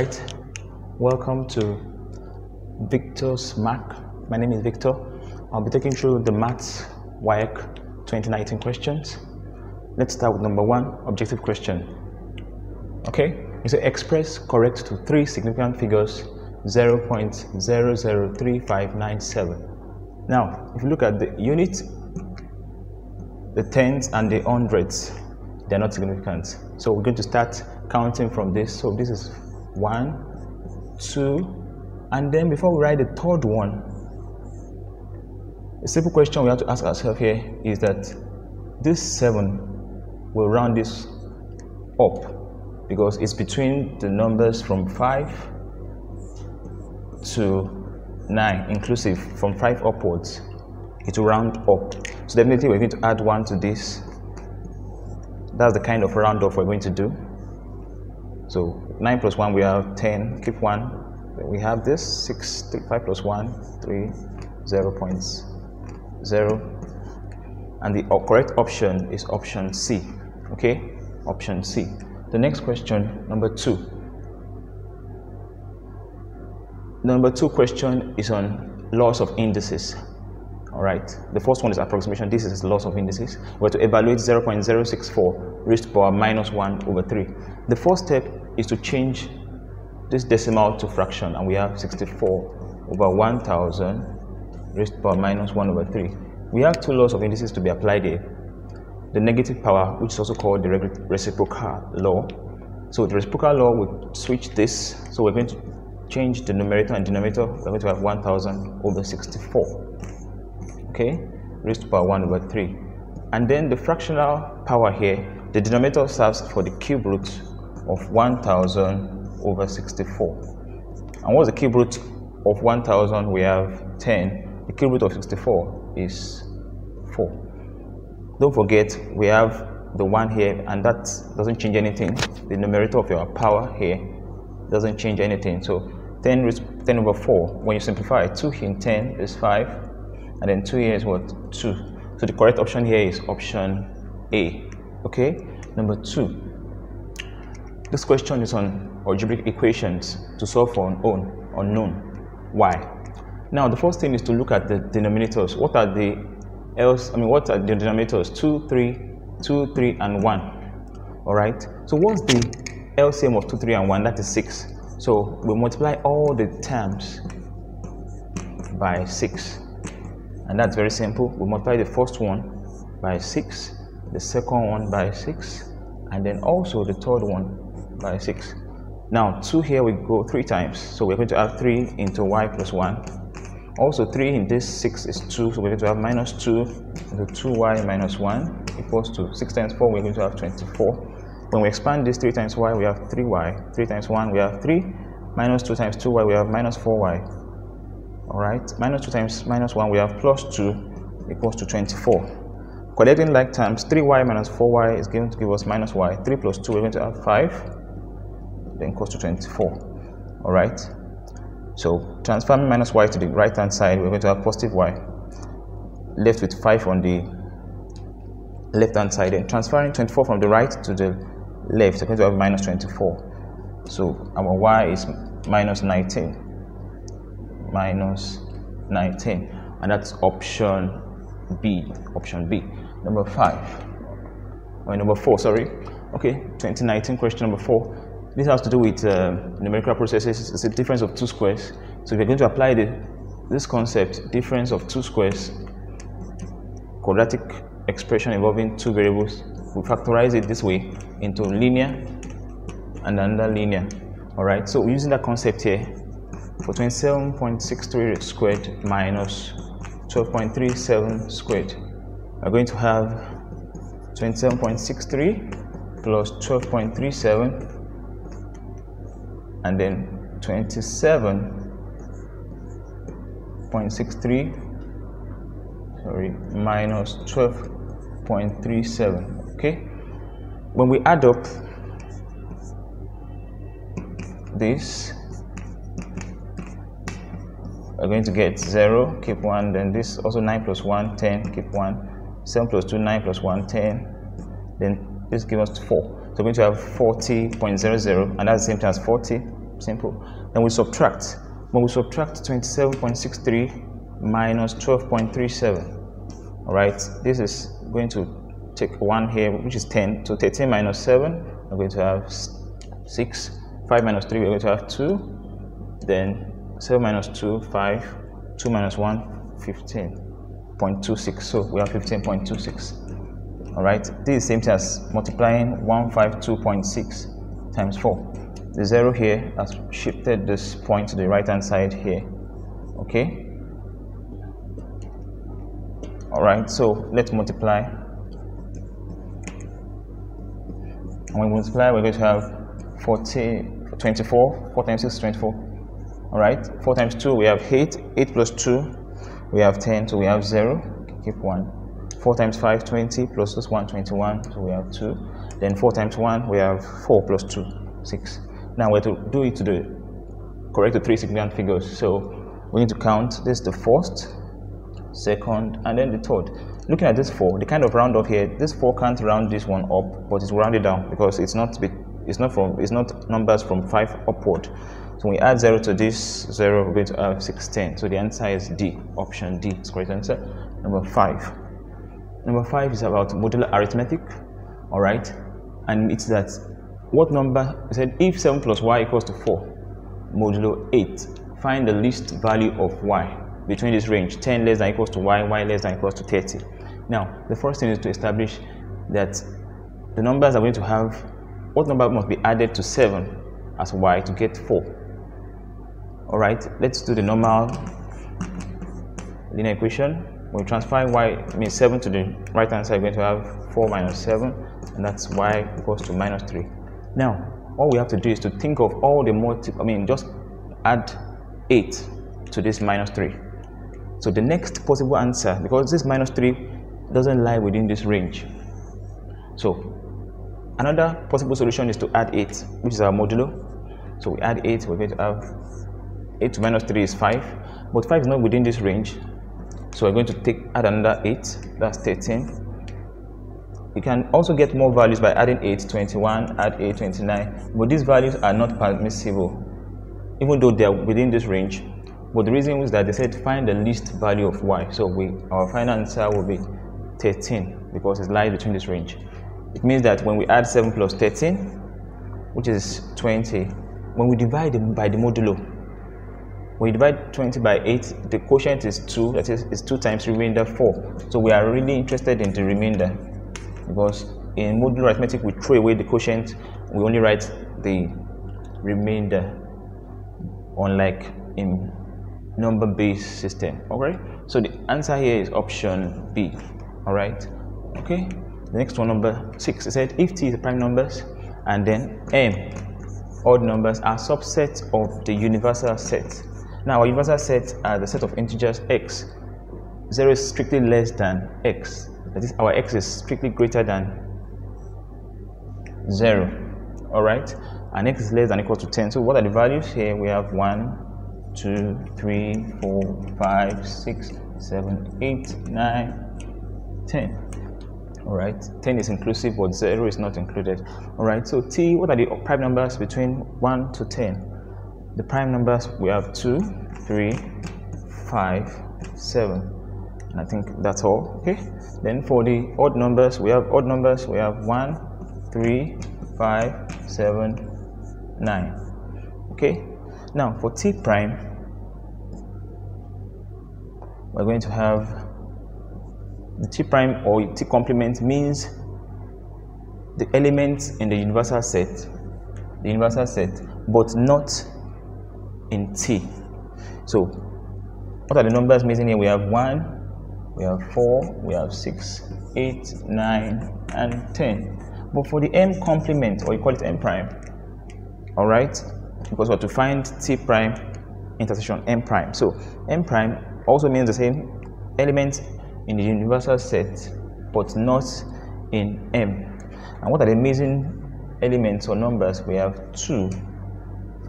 Right, welcome to Victor's Mac. My name is Victor. I'll be taking through the Maths WAEC 2019 questions. Let's start with number one, objective question. Okay, it's say express correct to three significant figures 0.003597. Now, if you look at the unit, the tens and the hundreds, they're not significant. So we're going to start counting from this. So this is one, two, and then before we write the third one, a simple question we have to ask ourselves here is that this seven will round this up because it's between the numbers from five to 9 inclusive. From 5 upwards it will round up. So definitely we're going to add 1 to this. That's the kind of round off we're going to do so 9 plus 1 we have 10 keep 1 then we have this. 6 3, 5 plus 1 3 0 points 0 and the correct option is option C. Okay? Option C. The next question number 2 Number two question is on laws of indices. Right. The first one is approximation. This is laws of indices. We're to evaluate 0.064 raised to power minus 1 over 3. The first step is to change this decimal to fraction, and we have 64 over 1000 raised to power minus 1 over 3. We have two laws of indices to be applied here. The negative power, which is also called the reciprocal law. So the reciprocal law will switch this. So we're going to change the numerator and denominator, we're going to have 1000 over 64. Okay, raised to power 1 over 3. And then the fractional power here, the denominator serves for the cube root of 1000 over 64. And what's the cube root of 1000? We have 10. The cube root of 64 is 4. Don't forget, we have the 1 here, and that doesn't change anything. The numerator of your power here doesn't change anything. So 10, 10 over 4. When you simplify, 2 in 10 is 5, and then 2 here is what? 2. So the correct option here is option A. Okay? Number 2. This question is on algebraic equations to solve for an unknown, unknown. Why? Now, the first thing is to look at the denominators. What are the else? I mean, what are the denominators? 2, 3, 2, 3, and 1. All right? So what's the LCM of 2, 3, and 1? That is 6. So we multiply all the terms by 6. And that's very simple. We multiply the first one by 6, the second one by 6, and then also the third one by 6. Now, 2 here we go 3 times. So we're going to add 3 into y plus 1. Also, 3 in this 6 is 2, so we're going to have minus 2 into 2y minus 1 equals to 6 times 4, we're going to have 24. When we expand this 3 times y, we have 3y. 3 times 1, we have 3. Minus 2 times 2y, we have minus 4y. Alright, minus 2 times minus 1, we have plus 2 equals to 24. Collecting like terms, 3y minus 4y is going to give us minus y. 3 plus 2, we're going to have 5, then equals to 24. Alright, so transforming minus y to the right hand side, we're going to have positive y. Left with 5 on the left hand side, and transferring 24 from the right to the left, we're going to have minus 24. So our y is minus 19. Minus 19. And that's option B. Option B. Number 5. Or number 4, sorry. Okay, 2019 question number 4. This has to do with uh, numerical processes. It's a difference of two squares. So if you're going to apply the, this concept, difference of two squares, quadratic expression involving two variables, we factorize it this way into linear and another linear. All right, so using that concept here, for 27.63 squared minus 12.37 squared, we're going to have 27.63 plus 12.37 and then 27.63 sorry minus 12.37 okay? When we add up this we're going to get 0 keep 1 then this also 9 plus 1 10 keep 1 7 plus 2 9 plus 1 10 then this gives us 4 so we're going to have 40.00 and that's the same thing as 40 simple. Then we subtract. When we subtract 27.63 minus 12.37, all right, this is going to take 1 here, which is 10. So 13 minus 7, we're going to have 6. 5 minus 3, we're going to have 2. Then 7 minus 2, 5. 2 minus 1, 15.26. So we have 15.26. All right, this is the same thing as multiplying 152.6 times 4. The zero here has shifted this point to the right hand side here. Okay. All right, so let's multiply. And when we multiply, we're going to have 40, 24, 4 times 6 is 24 all right 4 times 2 we have 8 8 plus 2 we have 10 so we have 0 keep 1 4 times 5 20 plus this 1 21 so we have 2 then 4 times 1 we have 4 plus 2 6 now we're to do it to the correct the three significant figures. So we need to count this the first second and then the third. Looking at this 4 the kind of round off here this 4 can't round this one up but it's rounded down because it's not it's not from it's not numbers from 5 upward so when we add 0 to this 0, we're going to have 16. So the answer is D. Option D is correct answer. Number 5. Number 5 is about modular arithmetic. Alright. And it's that what number, I said if 7 plus y equals to 4, modulo 8, find the least value of y between this range 10 less than equals to y, y less than equals to 30. Now, the first thing is to establish that the numbers are going to have what number must be added to 7 as y to get 4 all right let's do the normal linear equation. When we transfer y means 7 to the right hand side we're going to have 4 minus 7 and that's y equals to minus 3 now all we have to do is to think of all the multi i mean just add 8 to this minus 3 so the next possible answer because this minus 3 doesn't lie within this range. So another possible solution is to add 8 which is our modulo. So we add 8 we're going to have 8 minus 3 is 5 but 5 is not within this range. So we're going to take add another 8 that's 13 you can also get more values by adding 8 21 add 8 29 but these values are not permissible even though they are within this range. But the reason is that they said find the least value of y. So we our final answer will be 13 because it lies between this range it means that when we add 7 plus 13 which is 20 when we divide by the modulo we divide 20 by 8 the quotient is 2 that is, is 2 times remainder 4 so we are really interested in the remainder because in modular arithmetic we throw away the quotient we only write the remainder unlike in number based system okay? So the answer here is option b all right? Okay the next one number six it said if t is prime numbers and then m odd numbers are subsets of the universal set now, our universal set are the set of integers x. 0 is strictly less than x. That is, our x is strictly greater than 0. Alright? And x is less than equal to 10. So, what are the values here? We have 1, 2, 3, 4, 5, 6, 7, 8, 9, 10. Alright, 10 is inclusive, but 0 is not included. Alright, so t, what are the prime numbers between 1 to 10? the prime numbers we have 2 3 5 7 and i think that's all. Okay. Then for the odd numbers we have odd numbers we have 1 3 5 7 9 okay. Now for t prime we're going to have the t prime or t complement means the elements in the universal set the universal set but not in T. So what are the numbers missing here? We have 1, we have 4, we have 6, 8, 9, and 10. But for the M complement, or you call it M prime, alright, because we have to find T prime intersection M prime. So M prime also means the same element in the universal set, but not in M. And what are the missing elements or numbers? We have 2,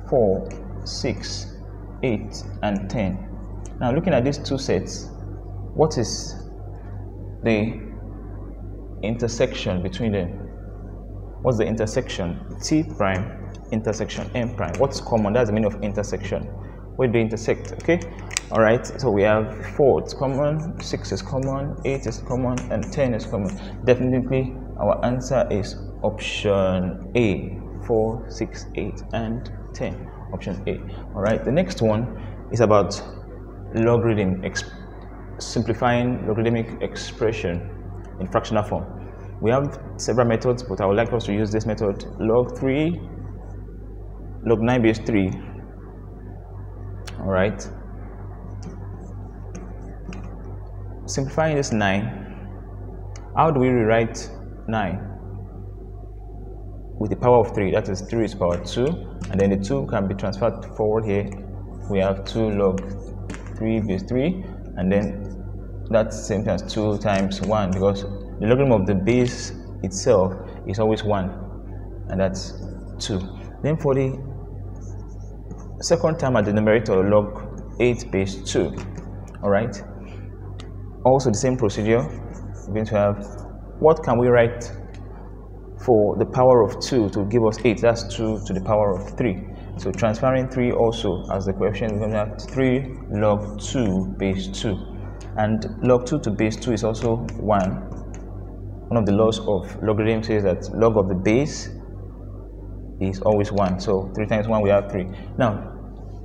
4, 6, 8, and 10. Now, looking at these two sets, what is the intersection between them? What's the intersection? T prime intersection M prime. What's common? That's the meaning of intersection. Where they intersect? Okay. All right. So we have four. It's common. Six is common. Eight is common, and ten is common. Definitely, our answer is option A. Four, six, eight, and ten. Option A. All right. The next one is about logarithm, simplifying logarithmic expression in fractional form. We have several methods, but I would like us to use this method log 3, log 9 base 3. All right. Simplifying this 9, how do we rewrite 9? With the power of 3, that is 3 is power 2, and then the 2 can be transferred forward here. We have 2 log 3 base 3, and then that's same as 2 times 1 because the logarithm of the base itself is always 1 and that's 2 then for the second term at the numerator log 8 base 2 all right also the same procedure. We're going to have what can we write for the power of 2 to give us 8 that's 2 to the power of 3 so transferring 3 also as the coefficient we're going to have 3 log 2 base 2 and log 2 to base 2 is also 1 one of the laws of logarithm says that log of the base is always 1 so 3 times 1 we have 3 now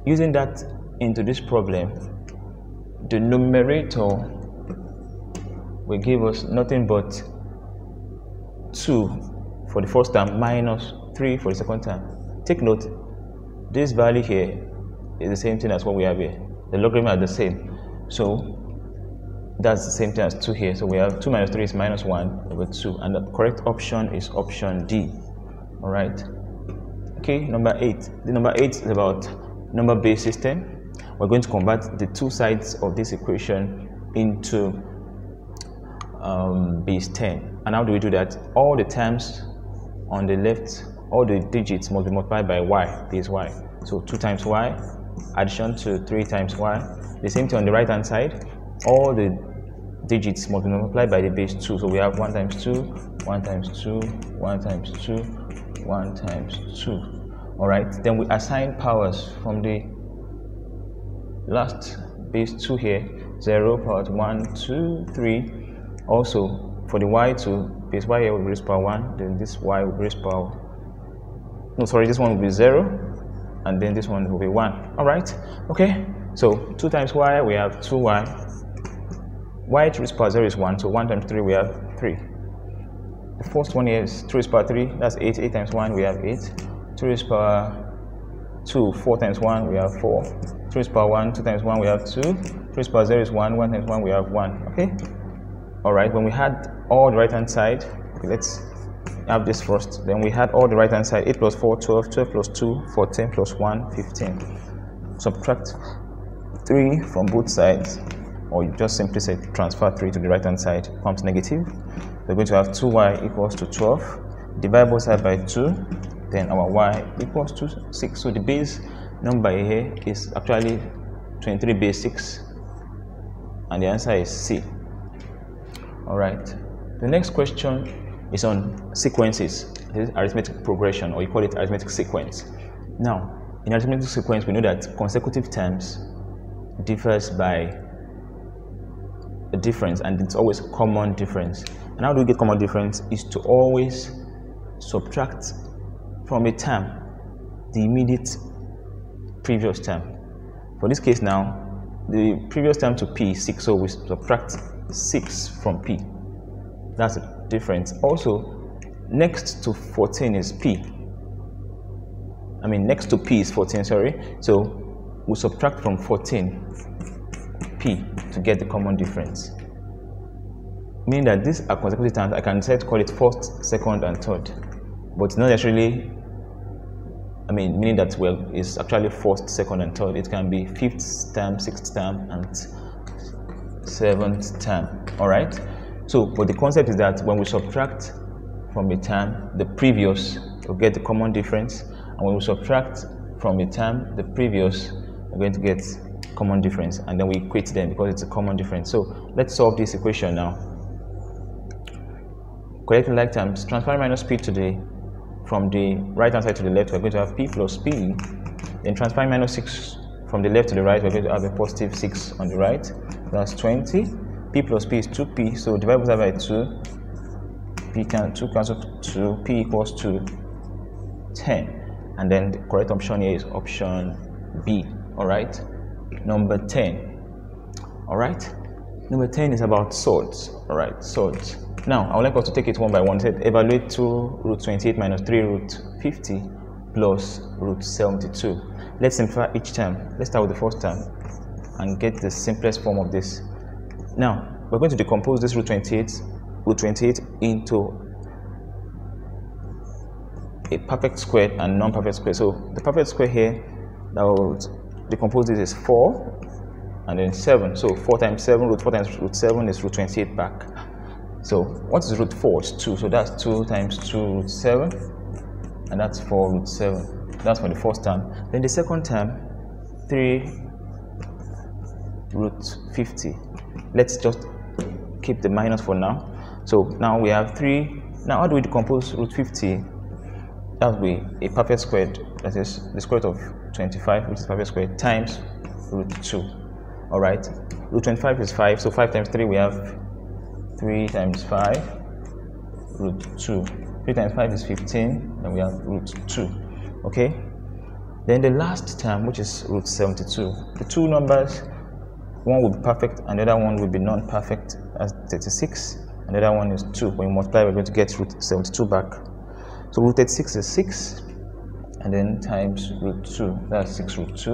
using that into this problem the numerator will give us nothing but 2 for the first term minus 3 for the second term take note this value here is the same thing as what we have here the logarithm are the same so that's the same thing as 2 here. So we have 2 minus 3 is minus 1 over 2. And the correct option is option D. All right. Okay, number 8. The number 8 is about number base system. We're going to convert the two sides of this equation into um, base 10. And how do we do that? All the terms on the left, all the digits must be multiplied by y, this y. So 2 times y, addition to 3 times y. The same thing on the right hand side, all the digits must be multiplied by the base 2 so we have 1 times 2 1 times 2 1 times 2 1 times 2 all right then we assign powers from the last base 2 here 0 power 1 2 3 also for the y to base y here will be raised power 1 then this y will be raised power no sorry this one will be 0 and then this one will be 1 all right okay so 2 times y we have 2y y to raised power 0 is 1, so 1 times 3 we have 3. The first one is 3 raised power 3, that's 8, 8 times 1 we have 8. 3 raised power 2, 4 times 1 we have 4. 3 raised power 1, 2 times 1 we have 2. 3 raised power 0 is 1, 1 times 1 we have 1, okay? Alright, when we had all the right hand side, let's have this first. Then we had all the right hand side, 8 plus 4, 12, 12 plus 2, 14 plus 1, 15. Subtract 3 from both sides or you just simply say transfer 3 to the right hand side becomes negative we're going to have 2y equals to 12 divide both sides by 2 then our y equals to 6 so the base number here is actually 23 base 6 and the answer is C all right the next question is on sequences this is arithmetic progression or you call it arithmetic sequence now in arithmetic sequence we know that consecutive terms differs by a difference and it's always common difference. And how do we get common difference is to always subtract from a term the immediate previous term. For this case now, the previous term to p is 6, so we subtract 6 from p. That's a difference. Also, next to 14 is p. I mean, next to p is 14, sorry. So we subtract from 14 p to get the common difference. Meaning that these are consecutive terms, I can say to call it first, second, and third. But not necessarily, I mean, meaning that well, it's actually first, second, and third. It can be fifth term, sixth term, and seventh term. All right? So, but the concept is that when we subtract from a term the previous, we get the common difference. And when we subtract from a term the previous, we're going to get common difference and then we equate them because it's a common difference. So let's solve this equation now. Collecting like terms, transfer minus p to the from the right hand side to the left, we're going to have p plus p. Then transferring minus 6 from the left to the right, we're going to have a positive 6 on the right. That's 20. p plus p is 2p, so divide both by 2. p can 2 cancel 2, p equals to 10. And then the correct option here is option B. Alright? Number 10. Alright? Number 10 is about surds. Alright, surds. Now, I would like us to take it one by one. Said evaluate 2 root 28 minus 3 root 50 plus root 72. Let's simplify each term. Let's start with the first term and get the simplest form of this. Now, we're going to decompose this root 28, root 28 into a perfect square and non-perfect square. So the perfect square here that will decompose this is 4 and then 7. So 4 times 7, root 4 times root 7 is root 28 back. So what is root 4? It's 2. So that's 2 times 2 root 7. And that's 4 root 7. That's for the first term. Then the second term, 3 root 50. Let's just keep the minus for now. So now we have 3. Now how do we decompose root 50? That would be a perfect square, that is the square root of 25, which is perfect square, times root 2. Alright, root 25 is 5, so 5 times 3 we have 3 times 5 root 2 3 times 5 is 15 and we have root 2 okay then the last term which is root 72 the two numbers one will be perfect and the other one will be non-perfect as 36 and the other one is 2 when you multiply we're going to get root 72 back. So root 36 is 6 and then times root 2 that's 6 root 2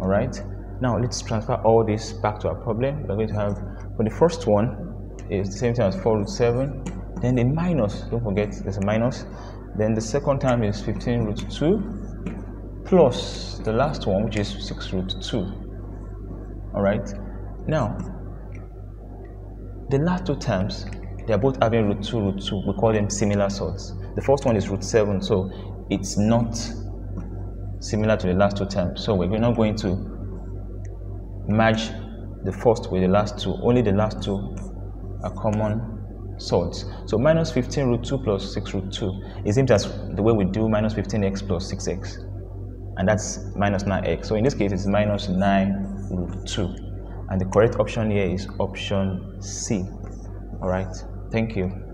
all right? Now let's transfer all this back to our problem. We're going to have for the first one is the same thing as 4 root 7 then the minus don't forget there's a minus. Then the second term is 15 root 2 plus the last one which is 6 root 2 all right now the last two terms they are both having root 2 root 2 we call them similar surds the first one is root 7 so it's not similar to the last two terms so we're not going to merge the first with the last two only the last two are common surds. So minus 15 root 2 plus 6 root 2 is same as the way we do minus 15x plus 6x. And that's minus 9x. So in this case, it's minus 9 root 2. And the correct option here is option C. All right. Thank you.